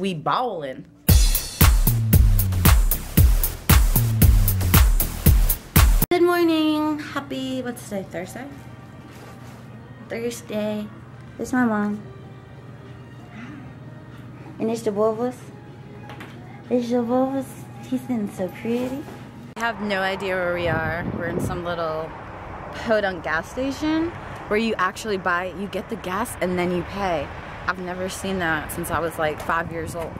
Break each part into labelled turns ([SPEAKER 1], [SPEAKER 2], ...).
[SPEAKER 1] We bowling. Good morning. Happy, what's today, Thursday? Thursday. It's my mom. And it's the Wolves. It's the Wolves. He's been so pretty. I have no idea where we are. We're in some little podunk gas station where you actually buy, you get the gas and then you pay. I've never seen that since I was like five years old.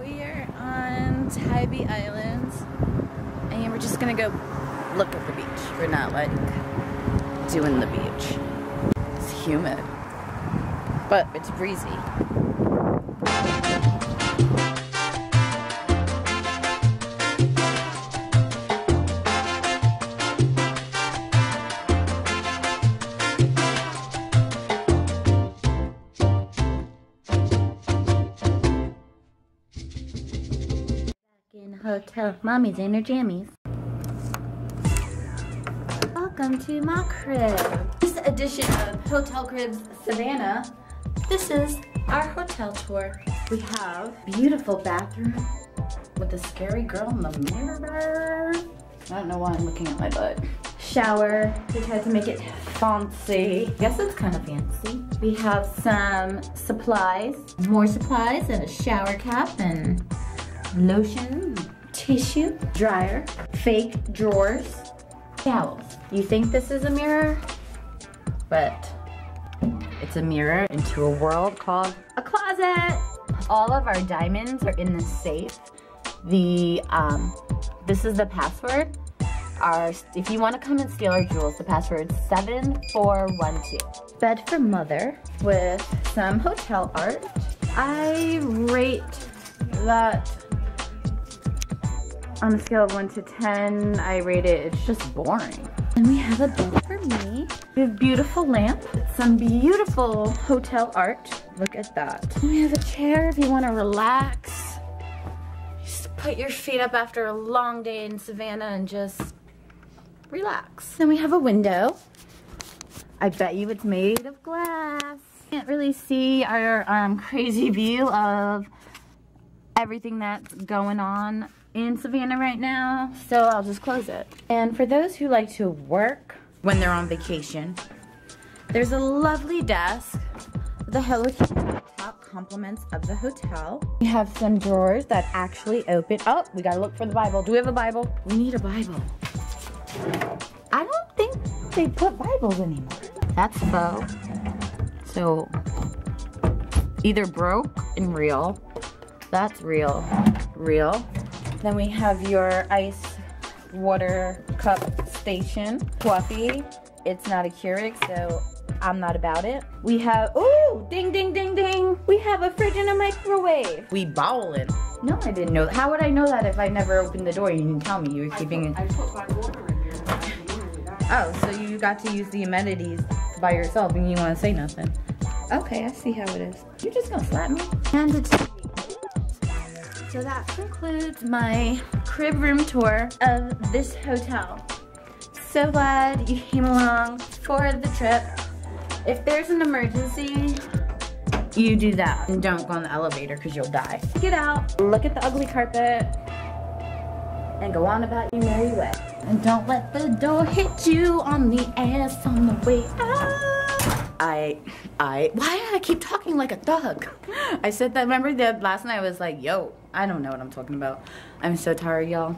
[SPEAKER 1] We are on Tybee Islands and we're just gonna go look at the beach. We're not like doing the beach. It's humid, but it's breezy. Hotel Mommy's in her jammies. Welcome to my crib. This edition of Hotel Cribs Savannah. This is our hotel tour. We have beautiful bathroom with a scary girl in the mirror. I don't know why I'm looking at my butt. Shower. We tried to make it fancy. Guess it's kind of fancy. We have some supplies, more supplies, and a shower cap and lotion, tissue, dryer, fake drawers, towels. You think this is a mirror, but it's a mirror into a world called a closet. All of our diamonds are in the safe. The, um, this is the password. Our, if you want to come and steal our jewels, the password is 7412. Bed for mother with some hotel art. I rate that on a scale of 1 to 10, I rate it, it's just boring. And we have a bed for me. We have a beautiful lamp, some beautiful hotel art. Look at that. We have a chair if you want to relax. Just put your feet up after a long day in Savannah and just relax. Then we have a window. I bet you it's made of glass. Can't really see our um, crazy view of everything that's going on in Savannah right now, so I'll just close it. And for those who like to work when they're on vacation, there's a lovely desk. The Hello Kitty top compliments of the hotel. We have some drawers that actually open. Oh, we gotta look for the Bible. Do we have a Bible? We need a Bible. I don't think they put Bibles anymore. That's faux. So, either broke and real. That's real. Real. Then we have your ice water cup station. Coffee. It's not a Keurig, so I'm not about it. We have, ooh, ding, ding, ding, ding. We have a fridge and a microwave. We bowling. No, I didn't know. How would I know that if I never opened the door? You didn't tell me you were keeping it.
[SPEAKER 2] I put my water in here.
[SPEAKER 1] Oh, so you got to use the amenities by yourself and you want to say nothing. Okay, I see how it is. You're just gonna slap me? And a TV. So that concludes my crib room tour of this hotel. So glad you came along for the trip. If there's an emergency, you do that. And don't go on the elevator because you'll die. Get out, look at the ugly carpet, and go on about your merry way. And don't let the door hit you on the ass on the way out. I, I, why do I keep talking like a thug? I said that, remember that last night I was like, yo, I don't know what I'm talking about. I'm so tired, y'all.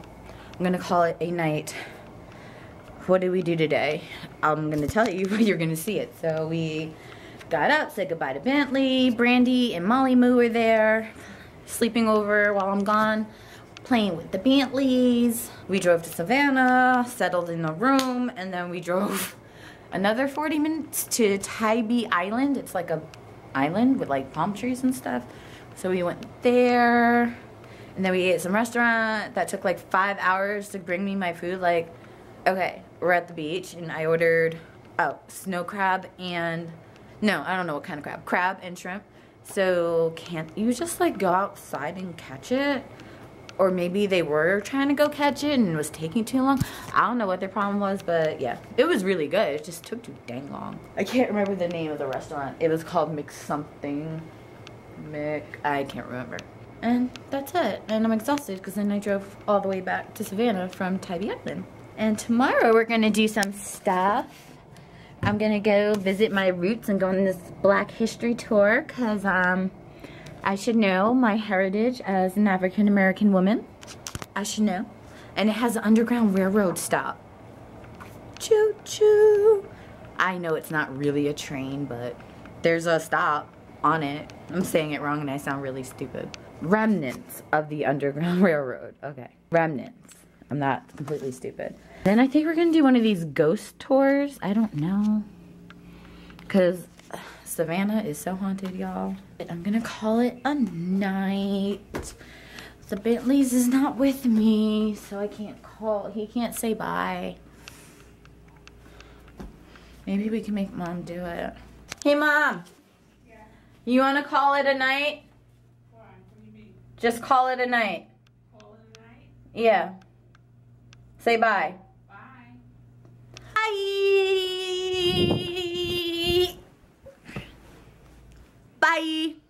[SPEAKER 1] I'm gonna call it a night. What did we do today? I'm gonna tell you, but you're gonna see it. So we got up, said goodbye to Bentley, Brandi and Molly Moo were there, sleeping over while I'm gone, playing with the Bentleys. We drove to Savannah, settled in a room, and then we drove another 40 minutes to Tybee Island. It's like a island with like palm trees and stuff. So we went there, and then we ate at some restaurant that took like five hours to bring me my food. Like, okay, we're at the beach, and I ordered oh snow crab and no, I don't know what kind of crab, crab and shrimp. So can't you just like go outside and catch it? Or maybe they were trying to go catch it and it was taking too long. I don't know what their problem was, but yeah, it was really good. It just took too dang long. I can't remember the name of the restaurant. It was called Mix Something. Mick, I can't remember. And that's it. And I'm exhausted because then I drove all the way back to Savannah from Tybee Island. And tomorrow we're gonna do some stuff. I'm gonna go visit my roots and go on this black history tour because um, I should know my heritage as an African American woman. I should know. And it has an Underground Railroad stop. Choo choo. I know it's not really a train, but there's a stop on it. I'm saying it wrong and I sound really stupid. Remnants of the Underground Railroad. Okay. Remnants. I'm not completely stupid. Then I think we're going to do one of these ghost tours. I don't know. Because Savannah is so haunted, y'all. I'm going to call it a night. The Bentley's is not with me, so I can't call. He can't say bye. Maybe we can make mom do it. Hey, mom.
[SPEAKER 2] Yeah.
[SPEAKER 1] You want to call it a night?
[SPEAKER 2] Why? What do you mean?
[SPEAKER 1] Just call it a night.
[SPEAKER 2] Call it a night?
[SPEAKER 1] Yeah. Say bye.
[SPEAKER 2] Bye.
[SPEAKER 1] Bye. Bye.